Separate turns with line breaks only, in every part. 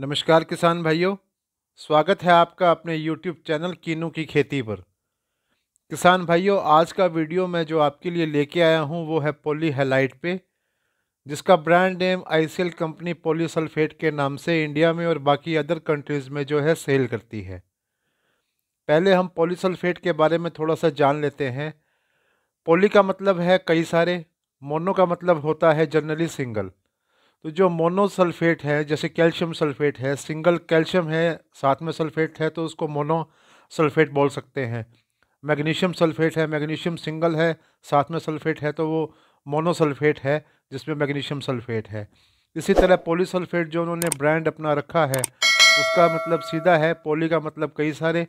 नमस्कार किसान भाइयों, स्वागत है आपका अपने YouTube चैनल कीनू की खेती पर। किसान भाइयों, आज का वीडियो मैं जो आपके लिए लेके आया हूँ, वो है पोली हेलाइट पे, जिसका brand name ICL company polysulphate के नाम से इंडिया में और बाकी अदर कंट्रीज़ में जो है सेल करती है। पहले हम पोलीसल्फेट के बारे में थोड़ा सा जान लेते हैं। पोली का मतलब है कई सारे मोनो का मतलब होता है जनरली सिंगल तो जो मोनोसल्फेट है, जैसे कैल्शियम सल्फेट है सिंगल कैल्शियम है, साथ में सल्फेट है तो उसको मोनो सल्फेट बोल सकते हैं। मैग्नीशियम सल्फेट है मैग्नीशियम सिंगल है, साथ में सल्फेट है तो वो मोनोसल्फेट है, जिसमें मैग्नीशियम सल्फेट है। इसी तरह पोलीसल्फेट जो उन्होंने ब्रांड अपना रखा है, उसका मतलब सीधा है पोली का मतलब कई सारे।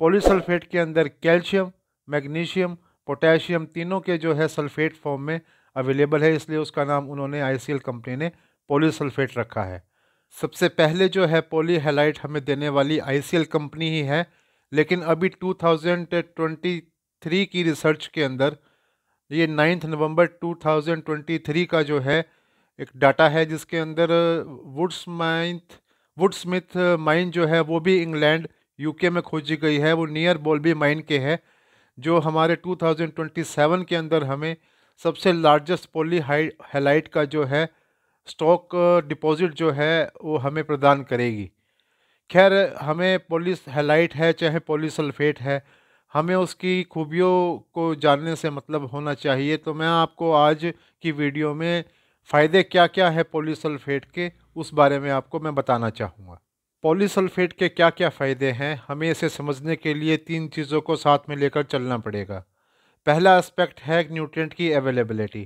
पोलीसल्फेट के अंदर कैल्शियम मैग्नीशियम पोटेशियम तीनों के जो है सल्फेट फॉर्म में अवेलेबल है, इसलिए उसका नाम उन्होंने आईसीएल कंपनी ने पोलीसल्फेट रखा है। सबसे पहले जो है पोली हेलाइट हमें देने वाली आईसीएल कंपनी ही है, लेकिन अभी 2023 की रिसर्च के अंदर, ये नाइन्थ नवंबर 2023 का जो है, एक डाटा है जिसके अंदर वुड्स माइंथ वुड स्मिथ माइन जो है, वो भी इंग्लैंड यूके में खोजी गई है, वो नियर बोलबी माइन के है, जो हमारे 2027 के अंदर हमें सबसे लार्जेस्ट पोली हेलाइट का जो है स्टॉक डिपॉजिट जो है, वो हमें प्रदान करेगी। खैर, हमें पोलिस हेलाइट है, चाहे पोलिसल्फेट है, हमें उसकी खूबियों को जानने से मतलब होना चाहिए। तो मैं आपको आज की वीडियो में फ़ायदे क्या क्या है पोलिसल्फेट के, उस बारे में आपको मैं बताना चाहूँगा। पोलिसल्फेट के क्या क्या फ़ायदे हैं, हमें इसे समझने के लिए तीन चीज़ों को साथ में लेकर चलना पड़ेगा। पहला एस्पेक्ट है न्यूट्रिएंट की अवेलेबिलिटी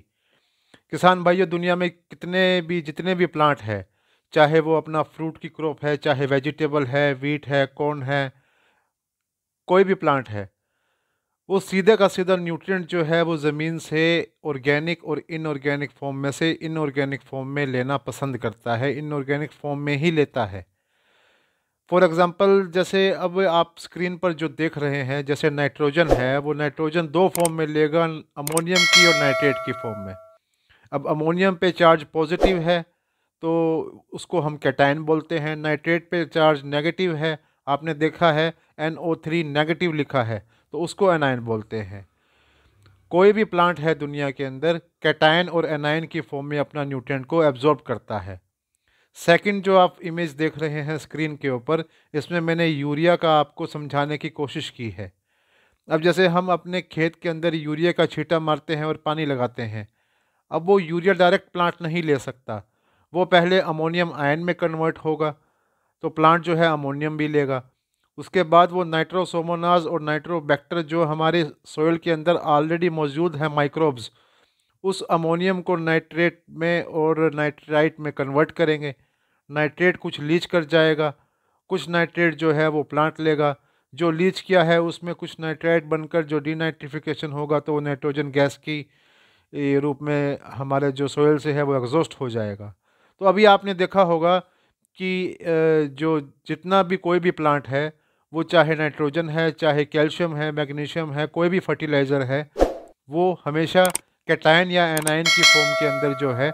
किसान भाइयों, दुनिया में कितने भी, जितने भी प्लांट है, चाहे वो अपना फ्रूट की क्रॉप है, चाहे वेजिटेबल है वीट है कॉर्न है, कोई भी प्लांट है, वो सीधे का सीधा न्यूट्रिएंट जो है वो ज़मीन से ऑर्गेनिक और इनऑर्गेनिक फॉर्म में से इनऑर्गेनिक फॉर्म में लेना पसंद करता है इनऑर्गेनिक फॉर्म में ही लेता है। फॉर एग्ज़ाम्पल जैसे अब आप स्क्रीन पर जो देख रहे हैं, जैसे नाइट्रोजन है, वो नाइट्रोजन दो फॉर्म में लेगा अमोनियम की और नाइट्रेट की फॉर्म में। अब अमोनियम पे चार्ज पॉजिटिव है तो उसको हम कैटाइन बोलते हैं। नाइट्रेट पे चार्ज नेगेटिव है, आपने देखा है एन ओ थ्री नेगेटिव लिखा है तो उसको एनाइन बोलते हैं। कोई भी प्लांट है दुनिया के अंदर कैटाइन और एनाइन की फॉर्म में अपना न्यूट्रेंट को एब्जॉर्ब करता है। सेकंड जो आप इमेज देख रहे हैं स्क्रीन के ऊपर, इसमें मैंने यूरिया का आपको समझाने की कोशिश की है। अब जैसे हम अपने खेत के अंदर यूरिया का छीटा मारते हैं और पानी लगाते हैं, अब वो यूरिया डायरेक्ट प्लांट नहीं ले सकता। वो पहले अमोनियम आयन में कन्वर्ट होगा तो प्लांट जो है अमोनियम भी लेगा। उसके बाद वो नाइट्रोसोमोनाज और नाइट्रोबैक्टर जो हमारे सोयल के अंदर ऑलरेडी मौजूद है माइक्रोब्स उस अमोनियम को नाइट्रेट में और नाइट्राइट में कन्वर्ट करेंगे। नाइट्रेट कुछ लीच कर जाएगा। कुछ नाइट्रेट जो है वो प्लांट लेगा। जो लीच किया है उसमें कुछ नाइट्राइट बनकर जो डीनाइट्रिफिकेशन होगा तो वो नाइट्रोजन गैस की रूप में हमारे जो सोयल से है वो एग्जॉस्ट हो जाएगा। तो अभी आपने देखा होगा कि जो जितना भी कोई भी प्लांट है, वो चाहे नाइट्रोजन है, चाहे कैल्शियम है, मैग्नीशियम है, कोई भी फर्टिलाइज़र है, वो हमेशा कैटाइन या एनाइन की फॉर्म के अंदर जो है,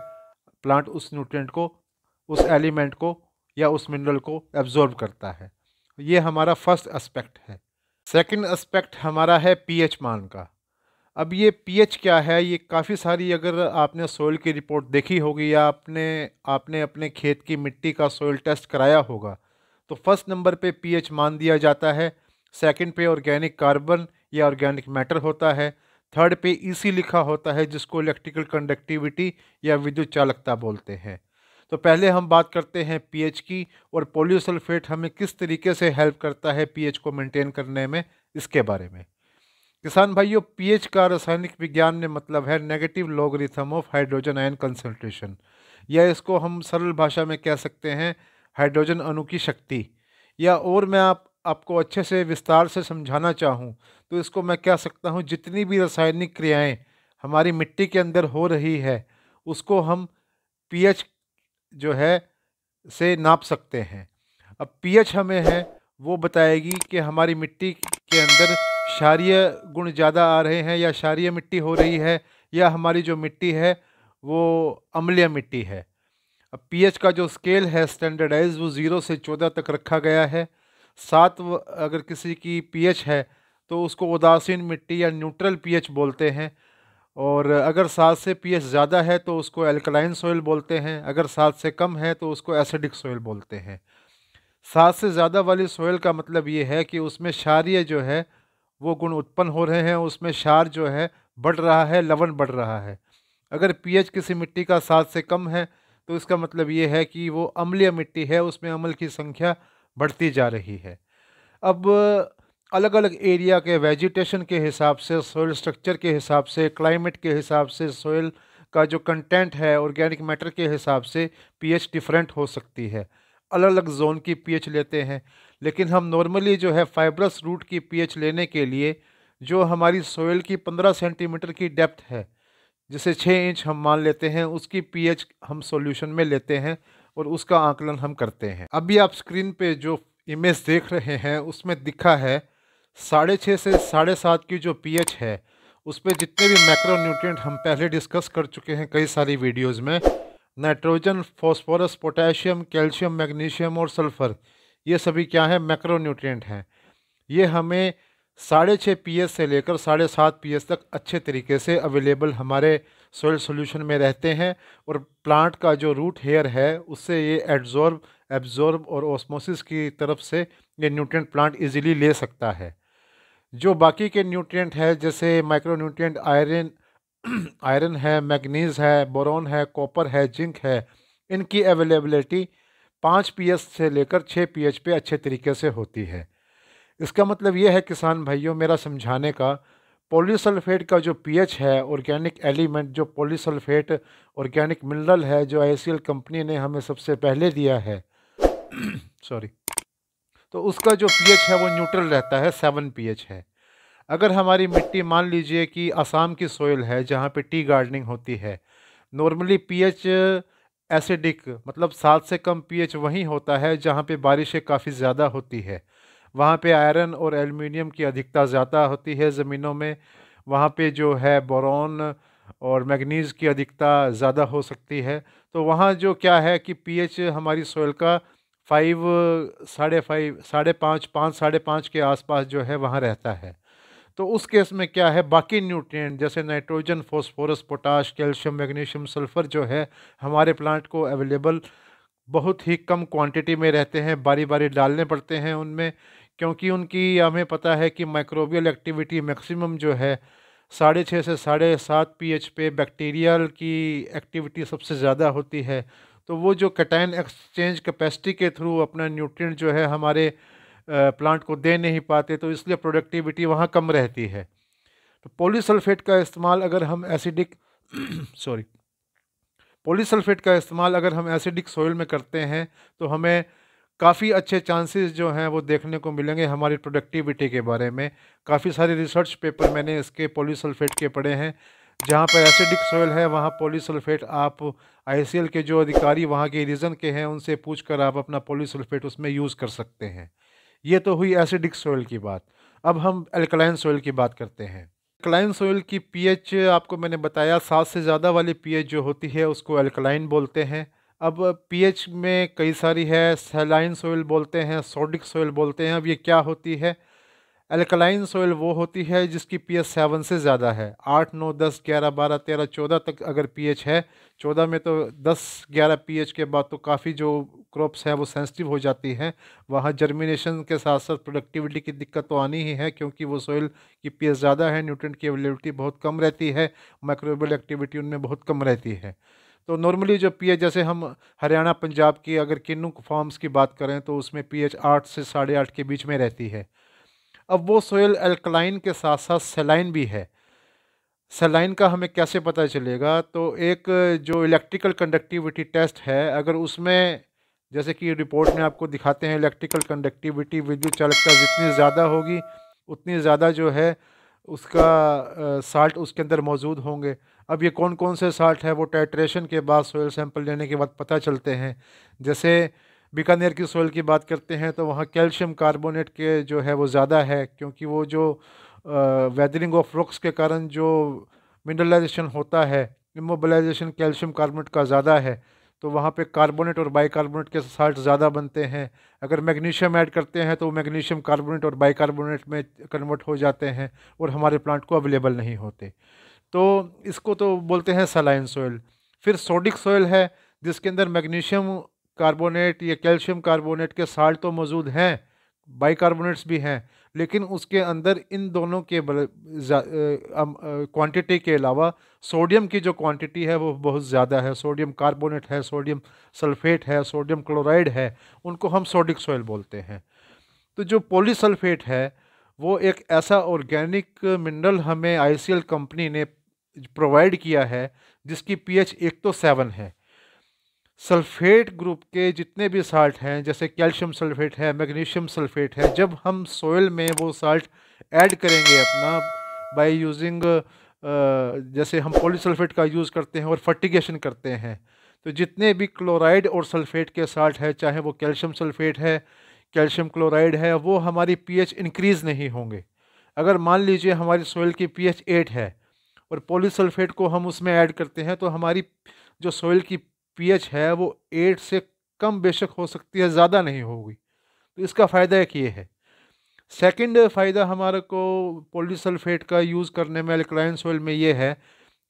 प्लांट उस न्यूट्रिएंट को उस एलिमेंट को या उस मिनरल को एब्जॉर्ब करता है। ये हमारा फ़र्स्ट एस्पेक्ट है। सेकंड एस्पेक्ट हमारा है पीएच मान का। अब ये पीएच क्या है? ये काफ़ी सारी अगर आपने सोइल की रिपोर्ट देखी होगी या आपने आपने अपने खेत की मिट्टी का सोइल टेस्ट कराया होगा तो फ़र्स्ट नंबर पे पीएच मान दिया जाता है सेकंड पे ऑर्गेनिक कार्बन या ऑर्गेनिक मैटर होता है थर्ड पे ईसी लिखा होता है जिसको इलेक्ट्रिकल कंडक्टिविटी या विद्युत चालकता बोलते हैं। तो पहले हम बात करते हैं पीएच की और पोलियोसल्फेट हमें किस तरीके से हेल्प करता है पीएच को मेंटेन करने में, इसके बारे में। किसान भाइयों, पीएच का रासायनिक विज्ञान में मतलब है negative logarithm of hydrogen ion concentration या इसको हम सरल भाषा में कह सकते हैं हाइड्रोजन अणु की शक्ति। या और मैं आप, आपको अच्छे से विस्तार से समझाना चाहूँ तो इसको मैं कह सकता हूँ जितनी भी रासायनिक क्रियाएँ हमारी मिट्टी के अंदर हो रही है, उसको हम पीएच जो है, से नाप सकते हैं। अब पीएच हमें है, वो बताएगी कि हमारी मिट्टी के अंदर क्षारीय गुण ज़्यादा आ रहे हैं या क्षारीय मिट्टी हो रही है, या हमारी जो मिट्टी है, वो अम्लीय मिट्टी है। अब पीएच का जो स्केल है स्टैंडर्डाइज वो ज़ीरो से चौदह तक रखा गया है। सात अगर किसी की पीएच है तो उसको उदासीन मिट्टी या न्यूट्रल पीएच बोलते हैं। और अगर सात से पीएच ज़्यादा है तो उसको एल्कलाइन सोइल बोलते हैं। अगर सात से कम है तो उसको एसिडिक सोइल बोलते हैं। सात से ज़्यादा वाली सोइल का मतलब ये है कि उसमें क्षारीय जो है, वो गुण उत्पन्न हो रहे हैं। उसमें क्षार जो है, बढ़ रहा है, लवण बढ़ रहा है। अगर पीएच किसी मिट्टी का सात से कम है तो इसका मतलब ये है कि वो अम्लीय मिट्टी है, उसमें अमल की संख्या बढ़ती जा रही है। अब अलग अलग एरिया के वेजिटेशन के हिसाब से सोयल स्ट्रक्चर के हिसाब से क्लाइमेट के हिसाब से सोयल का जो कंटेंट है ऑर्गेनिक मैटर के हिसाब से पीएच डिफरेंट हो सकती है। अलग अलग जोन की पीएच लेते हैं। लेकिन हम नॉर्मली जो है फाइब्रस रूट की पीएच लेने के लिए जो हमारी सोयल की 15 सेंटीमीटर की डेप्थ है, जिसे छः इंच हम मान लेते हैं, उसकी पीएच हम सॉल्यूशन में लेते हैं और उसका आकलन हम करते हैं। अभी आप स्क्रीन पे जो इमेज देख रहे हैं, उसमें दिखा है साढ़े छः से साढ़े सात की जो पीएच है, उस पर जितने भी मैक्रो न्यूट्रिएंट हम पहले डिस्कस कर चुके हैं कई सारी वीडियोज़ में, nitrogen, phosphorus, potassium, calcium, magnesium और सल्फ़र, ये सभी क्या है? मैक्रो न्यूट्रिएंट हैं। ये हमें साढ़े छः पी से लेकर साढ़े सात पी तक अच्छे तरीके से अवेलेबल हमारे सोयल सोल्यूशन में रहते हैं और प्लांट का जो रूट हेयर है, उससे ये एड्जॉर्ब एब्जॉर्ब और ऑस्मोसिस की तरफ़ से ये न्यूट्रिएंट प्लांट इजीली ले सकता है। जो बाकी के न्यूट्रिएंट है, जैसे माइक्रो न्यूट्रिएंट आयरन आयरन है मैग्नीज़ है बोरोन है कॉपर है जिंक है, इनकी अवेलेबिलिटी पाँच पी से लेकर छः पी पे अच्छे तरीके से होती है। इसका मतलब ये है, किसान भाइयों, मेरा समझाने का पॉलीसल्फेट का जो पीएच है ऑर्गेनिक एलिमेंट जो पॉलीसल्फेट ऑर्गेनिक मिनरल है, जो आई कंपनी ने हमें सबसे पहले दिया है। सॉरी तो उसका जो पीएच है वो न्यूट्रल रहता है, सेवन पीएच है। अगर हमारी मिट्टी मान लीजिए कि आसाम की सोइल है, जहाँ पे टी गार्डनिंग होती है नॉर्मली पीएच एसिडिक मतलब सात से कम पीएच वहीं होता है, जहाँ पे बारिशें काफ़ी ज़्यादा होती है। वहाँ पे आयरन और एलुमिनियम की अधिकता ज़्यादा होती है ज़मीनों में। वहाँ पे जो है बोरॉन और मैग्नीज़ की अधिकता ज़्यादा हो सकती है। तो वहाँ जो क्या है कि पीएच हमारी सोयल का फाइव, साढ़े फाइव, साढ़े पाँच पाँच, साढ़े पाँच के आसपास जो है वहाँ रहता है। तो उस केस में क्या है, बाकी न्यूट्रिएंट जैसे nitrogen, phosphorus, potash, calcium, magnesium, sulphur जो है हमारे प्लांट को अवेलेबल बहुत ही कम क्वांटिटी में रहते हैं बारी बारी डालने पड़ते हैं उनमें, क्योंकि उनकी हमें पता है कि माइक्रोबियल एक्टिविटी मैक्सिमम जो है साढ़े छः से साढ़े सात पी पे बैक्टीरियल की एक्टिविटी सबसे ज़्यादा होती है। तो वो जो कटाइन एक्सचेंज कैपेसिटी के थ्रू अपना न्यूट्रिएंट जो है हमारे प्लांट को दे नहीं पाते तो इसलिए प्रोडक्टिविटी वहाँ कम रहती है। तो पोलीसल्फेट का इस्तेमाल अगर हम एसिडिक सॉरी पोलीसल्फेट का इस्तेमाल अगर हम एसिडिक सोइल में करते हैं तो हमें काफ़ी अच्छे चांसेस जो हैं वो देखने को मिलेंगे हमारी प्रोडक्टिविटी के बारे में। काफ़ी सारे रिसर्च पेपर मैंने इसके पोलीसल्फेट के पढ़े हैं। जहाँ पर एसिडिक सोयल है, वहाँ पोलीसल्फेट, आप आईसीएल के जो अधिकारी वहाँ के रीजन के हैं, उनसे पूछ कर आप अपना पोलीसल्फेट उसमें यूज़ कर सकते हैं। ये तो हुई एसिडिक सोयल की बात। अब हम एल्कलाइन सोयल की बात करते हैं। एल्कलाइन सोयल की पीएच आपको मैंने बताया, सात से ज़्यादा वाली पीएच जो होती है, उसको एल्कलाइन बोलते हैं। अब पीएच में कई सारी है, सेलाइन सोयल बोलते हैं, सोडिक सोयल बोलते हैं। अब ये क्या होती है? एल्कलाइन सोइल वो होती है जिसकी पीएच सेवन से ज़्यादा है। आठ, नौ, दस, ग्यारह, बारह, तेरह, चौदह तक अगर पीएच है, चौदह में तो दस, ग्यारह पीएच के बाद तो काफ़ी जो क्रॉप्स हैं वो सेंसिटिव हो जाती हैं। वहाँ जर्मिनेशन के साथ साथ प्रोडक्टिविटी की दिक्कत तो आनी ही है क्योंकि वो सोइल की पीएच ज़्यादा है न्यूट्रेंट की अवेलेबिलिटी बहुत कम रहती है माइक्रोबियल एक्टिविटी उनमें बहुत कम रहती है। तो नॉर्मली जो पीएच जैसे हम हरियाणा, पंजाब की अगर किन्नू फार्म्स की बात करें तो उसमें पीएच आठ से साढ़े आठ के बीच में रहती है। अब वो सोयल एल्कलाइन के साथ साथ सेलाइन भी है। सेलाइन का हमें कैसे पता चलेगा? तो एक, जो इलेक्ट्रिकल कंडक्टिविटी टेस्ट है, अगर उसमें, जैसे कि रिपोर्ट में आपको दिखाते हैं इलेक्ट्रिकल कंडक्टिविटी विद्युत चालकता जितनी ज़्यादा होगी, उतनी ज़्यादा जो है, उसका साल्ट उसके अंदर मौजूद होंगे। अब ये कौन कौन से साल्ट है, वो टाइट्रेशन के बाद सोयल सैंपल लेने के बाद पता चलते हैं। जैसे बीकानेर की सोयल की बात करते हैं तो वहाँ कैल्शियम कार्बोनेट के जो है वो ज़्यादा है, क्योंकि वो जो वेदरिंग ऑफ़ रॉक्स के कारण जो मिनरलाइजेशन होता है इमोबलाइजेशन कैल्शियम कार्बोनेट का ज़्यादा है तो वहाँ पे कार्बोनेट और बाइकार्बोनेट के साल्ट ज़्यादा बनते हैं। अगर मैग्नीशियम ऐड करते हैं तो मैग्नीशियम कार्बोनेट और बाइकार्बोनेट में कन्वर्ट हो जाते हैं और हमारे प्लांट को अवेलेबल नहीं होते। तो इसको तो बोलते हैं सलाइन सोयल फिर सोडिक सोयल है, जिसके अंदर मैग्नीशियम कार्बोनेट या कैल्शियम कार्बोनेट के साल्ट तो मौजूद हैं बाइकार्बोनेट्स भी हैं, लेकिन उसके अंदर इन दोनों के क्वांटिटी के अलावा सोडियम की जो क्वांटिटी है वो बहुत ज़्यादा है। सोडियम कार्बोनेट है सोडियम सल्फेट है सोडियम क्लोराइड है, उनको हम सोडिक सोयल बोलते हैं। तो जो पोलीसल्फेट है, वो एक ऐसा ऑर्गेनिक मिनरल हमें आईसीएल कंपनी ने प्रोवाइड किया है, जिसकी पीएच एक तो सेवन है। सल्फेट ग्रुप के जितने भी साल्ट हैं, जैसे कैल्शियम सल्फेट है, मैग्नीशियम सल्फेट है, जब हम सोयल में वो साल्ट ऐड करेंगे अपना बाय यूजिंग जैसे हम पॉलीसल्फेट का यूज़ करते हैं और फर्टिगेशन करते हैं तो जितने भी क्लोराइड और सल्फेट के साल्ट है, चाहे वो कैल्शियम सल्फेट है, कैल्शियम क्लोराइड है, वो हमारी पीएच इंक्रीज़ नहीं होंगे। अगर मान लीजिए हमारी सोयल की पीएच एट है और पॉलीसल्फेट को हम उसमें ऐड करते हैं तो हमारी जो सोयल की पीएच है, वो एट से कम बेशक हो सकती है, ज़्यादा नहीं होगी। तो इसका फ़ायदा एक ये है। सेकंड फ़ायदा हमारे को पोलीसल्फेट का यूज़ करने में, अल्कलाइन सोयल में ये है,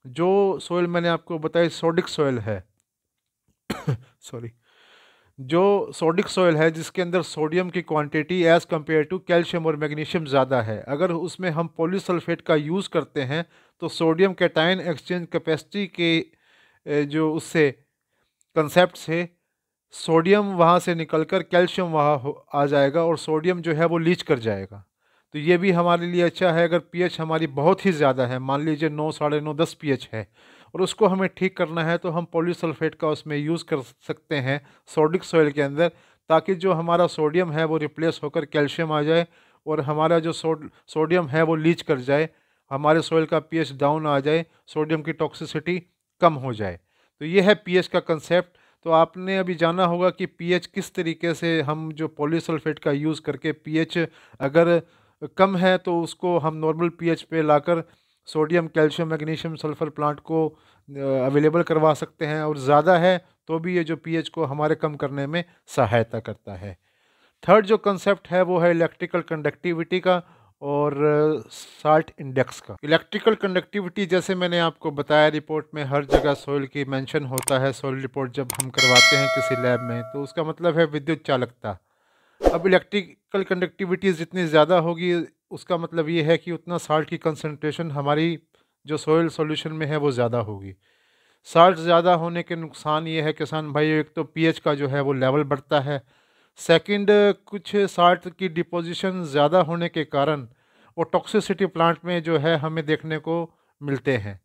जो सोयल मैंने आपको बताया सोडिक सोयल है। सॉरी। जो सोडिक सोयल है, जिसके अंदर सोडियम की quantity as compare to calcium और मैग्नीशियम ज़्यादा है, अगर उसमें हम पोलीसल्फेट का यूज़ करते हैं तो सोडियम कैटाइन एक्सचेंज कैपेसिटी के जो उससे कंसेप्ट से सोडियम वहाँ से निकलकर कैल्शियम वहाँ आ जाएगा और सोडियम जो है वो लीच कर जाएगा। तो ये भी हमारे लिए अच्छा है, अगर पीएच हमारी बहुत ही ज़्यादा है, मान लीजिए नौ, साढ़े नौ, दस पीएच है और उसको हमें ठीक करना है तो हम पोलीसल्फेट का उसमें यूज़ कर सकते हैं सोडिक सॉइल के अंदर, ताकि जो हमारा सोडियम है वो रिप्लेस होकर कैल्शियम आ जाए और हमारा जो सोडियम है वो लीच कर जाए, हमारे सॉइल का पीएच डाउन आ जाए सोडियम की टॉक्सिसिटी कम हो जाए। तो ये है पीएच का कंसेप्ट तो आपने अभी जाना होगा कि पीएच किस तरीके से हम जो पॉलीसल्फेट का यूज़ करके पीएच अगर कम है तो उसको हम नॉर्मल पीएच पे लाकर sodium calcium magnesium sulphur plant को अवेलेबल करवा सकते हैं और ज़्यादा है तो भी ये जो पीएच को हमारे कम करने में सहायता करता है। थर्ड जो कंसेप्ट है वो है इलेक्ट्रिकल कंडक्टिविटी का। और साल्ट इंडेक्स का। इलेक्ट्रिकल कंडक्टिविटी जैसे मैंने आपको बताया रिपोर्ट में, हर जगह सोइल की मेंशन होता है सोइल रिपोर्ट जब हम करवाते हैं किसी लैब में तो उसका मतलब है विद्युत चालकता। अब इलेक्ट्रिकल कंडक्टिविटी जितनी ज़्यादा होगी, उसका मतलब ये है कि उतना साल्ट की कंसनट्रेशन हमारी जो सोयल सोल्यूशन में है, वो ज़्यादा होगी। साल्ट ज़्यादा होने के नुकसान ये है, किसान भाई, एक तो पीएच का जो है, वो लेवल बढ़ता है। सेकंड कुछ साल्ट की डिपोजिशन ज़्यादा होने के कारण वो टॉक्सिसिटी प्लांट में जो है हमें देखने को मिलते हैं।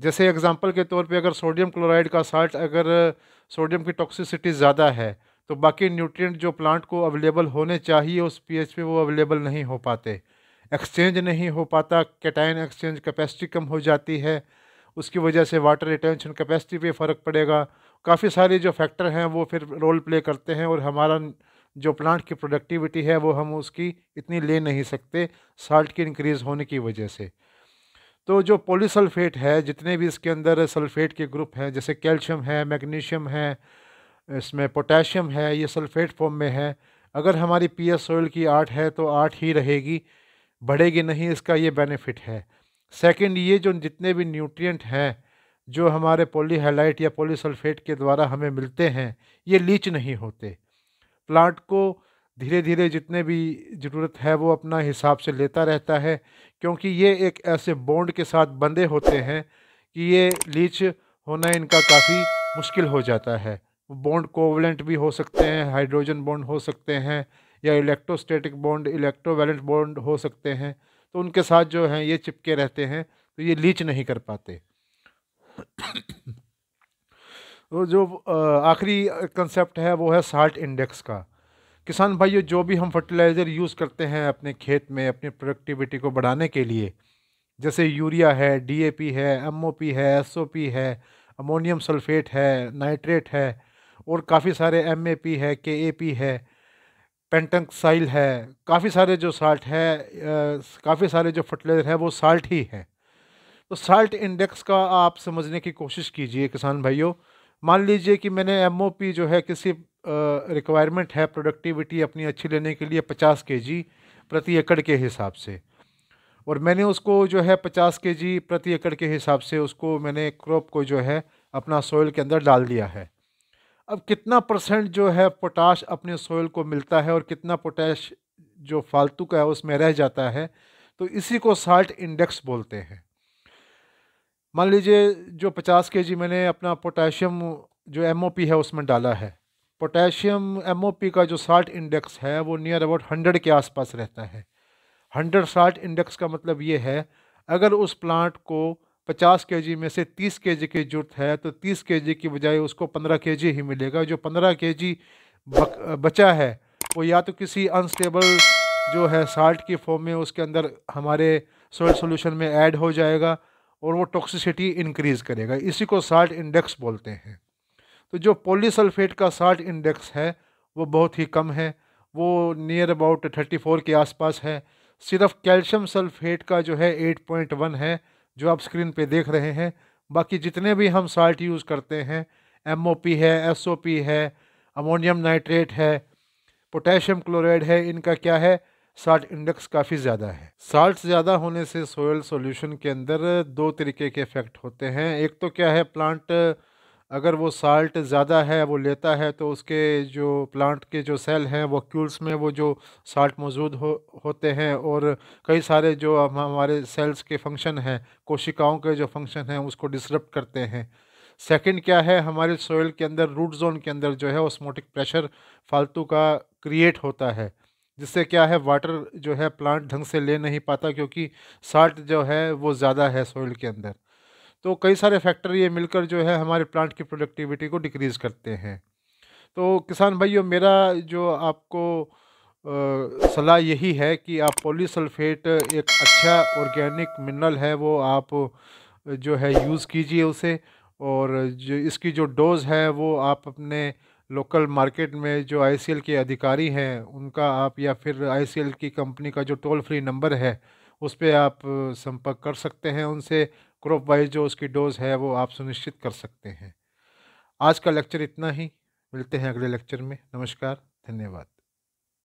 जैसे एग्जांपल के तौर पे अगर सोडियम क्लोराइड का साल्ट अगर सोडियम की टॉक्सिसिटी ज़्यादा है तो बाकी न्यूट्रिएंट जो प्लांट को अवेलेबल होने चाहिए, उस पीएच पे वो अवेलेबल नहीं हो पाते। एक्सचेंज नहीं हो पाता कैटाइन एक्सचेंज कैपेसिटी कम हो जाती है, उसकी वजह से वाटर रिटेंशन कैपेसिटी पे फ़र्क पड़ेगा। काफ़ी सारे जो फैक्टर हैं वो फिर रोल प्ले करते हैं और हमारा जो प्लांट की प्रोडक्टिविटी है, वो हम उसकी इतनी ले नहीं सकते साल्ट की इंक्रीज़ होने की वजह से। तो जो पोलीसल्फेट है, जितने भी इसके अंदर सल्फेट के ग्रुप हैं, जैसे कैल्शियम है मैग्नीशियम है, इसमें पोटेशियम है, ये सल्फेट फॉर्म में है, अगर हमारी पी एस ऑयल की आठ है तो आठ ही रहेगी, बढ़ेगी नहीं, इसका ये बेनिफिट है। सेकंड ये जो जितने भी न्यूट्रिएंट हैं, जो हमारे पॉलीहेलाइट या पॉलीसल्फेट के द्वारा हमें मिलते हैं, ये लीच नहीं होते। प्लांट को धीरे धीरे जितने भी ज़रूरत है, वो अपना हिसाब से लेता रहता है, क्योंकि ये एक ऐसे बॉन्ड के साथ बंधे होते हैं कि ये लीच होना इनका काफ़ी मुश्किल हो जाता है। बॉन्ड कोवलेंट भी हो सकते हैं, हाइड्रोजन बॉन्ड हो सकते हैं या इलेक्ट्रोस्टैटिक बॉन्ड, इलेक्ट्रोवैलेंट बॉन्ड हो सकते हैं तो उनके साथ जो हैं, ये चिपके रहते हैं तो ये लीच नहीं कर पाते। जो आखिरी कंसेप्ट है, वो है साल्ट इंडेक्स का। किसान भाइयों, जो भी हम फर्टिलाइज़र यूज़ करते हैं अपने खेत में, अपनी प्रोडक्टिविटी को बढ़ाने के लिए, जैसे यूरिया है डीएपी है एमओपी है एसओपी है अमोनियम सल्फेट है नाइट्रेट है, और काफ़ी सारे एमएपी है केएपी है पेंटक्साइल है, काफ़ी सारे जो साल्ट है काफ़ी सारे जो फर्टिलाइज़र है, वो साल्ट ही है। तो साल्ट इंडेक्स का आप समझने की कोशिश कीजिए किसान भाइयों मान लीजिए कि मैंने एमओपी जो है किसी रिक्वायरमेंट है प्रोडक्टिविटी अपनी अच्छी लेने के लिए पचास के जी प्रति एकड़ के हिसाब से। और मैंने उसको जो है पचास के जी प्रति एकड़ के हिसाब से उसको मैंने क्रॉप को जो है अपना सोयल के अंदर डाल दिया है। अब कितना परसेंट जो है पोटाश अपने सोयल को मिलता है और कितना पोटाश जो फालतू का है उसमें रह जाता है तो इसी को साल्ट इंडेक्स बोलते हैं। मान लीजिए जो पचास के जी मैंने अपना पोटाशियम जो एमओपी है उसमें डाला है, पोटेशियम एम का जो साल्ट इंडेक्स है वो नियर अबाउट हंड्रेड के आसपास रहता है। हंड्रेड साल्ट इंडेक्स का मतलब ये है, अगर उस प्लांट को पचास के जी में से तीस के जी की ज़रूरत है तो तीस के जी की बजाय उसको पंद्रह के जी ही मिलेगा। जो पंद्रह के जी बचा है, वो या तो किसी अनस्टेबल जो है साल्ट की फॉर्म में उसके अंदर हमारे सोयल सोल्यूशन में ऐड हो जाएगा और वो टॉक्सिसिटी इंक्रीज़ करेगा। इसी को साल्ट इंडेक्स बोलते हैं। तो जो पोलीसल्फेट का साल्ट इंडेक्स है, वो बहुत ही कम है। वो नियर अबाउट थर्टी फोर के आसपास है। सिर्फ़ कैल्शियम सल्फेट का जो है एट पॉइंट वन है, जो आप स्क्रीन पे देख रहे हैं। बाकी जितने भी हम साल्ट यूज़ करते हैं एमओपी है एसओपी है अमोनियम नाइट्रेट है पोटेशियम क्लोराइड है, इनका क्या है? साल्ट इंडेक्स काफ़ी ज़्यादा है। साल्ट ज़्यादा होने से सोयल सॉल्यूशन के अंदर दो तरीके के इफ़ेक्ट होते हैं। एक तो क्या है, प्लांट अगर वो साल्ट ज़्यादा है, वो लेता है तो उसके जो प्लांट के जो सेल हैं, वो क्यूल्स में वो जो साल्ट मौजूद हो, होते हैं और कई सारे जो हमारे सेल्स के फ़ंक्शन हैं, कोशिकाओं के जो फ़ंक्शन हैं, उसको डिसरप्ट करते हैं। सेकंड क्या है, हमारे सोइल के अंदर, रूट जोन के अंदर जो है, ऑस्मोटिक प्रेशर फालतू का क्रिएट होता है। जिससे क्या है वाटर जो है प्लांट ढंग से ले नहीं पाता क्योंकि साल्ट जो है वो ज़्यादा है सोइल के अंदर। तो कई सारे फैक्टर ये मिलकर जो है हमारे प्लांट की प्रोडक्टिविटी को डिक्रीज़ करते हैं। तो किसान भाइयों, मेरा जो आपको सलाह यही है कि आप पॉलीसल्फेट एक अच्छा ऑर्गेनिक मिनरल है, वो आप जो है यूज़ कीजिए उसे और जो, इसकी जो डोज़ है वो आप अपने लोकल मार्केट में जो आईसीएल के अधिकारी हैं, उनका आप या फिर आईसीएल की कंपनी का जो टोल फ्री नंबर है, उस पर आप संपर्क कर सकते हैं, उनसे क्रॉप वाइज जो उसकी डोज है, वो आप सुनिश्चित कर सकते हैं। आज का लेक्चर इतना ही, मिलते हैं अगले लेक्चर में, नमस्कार, धन्यवाद।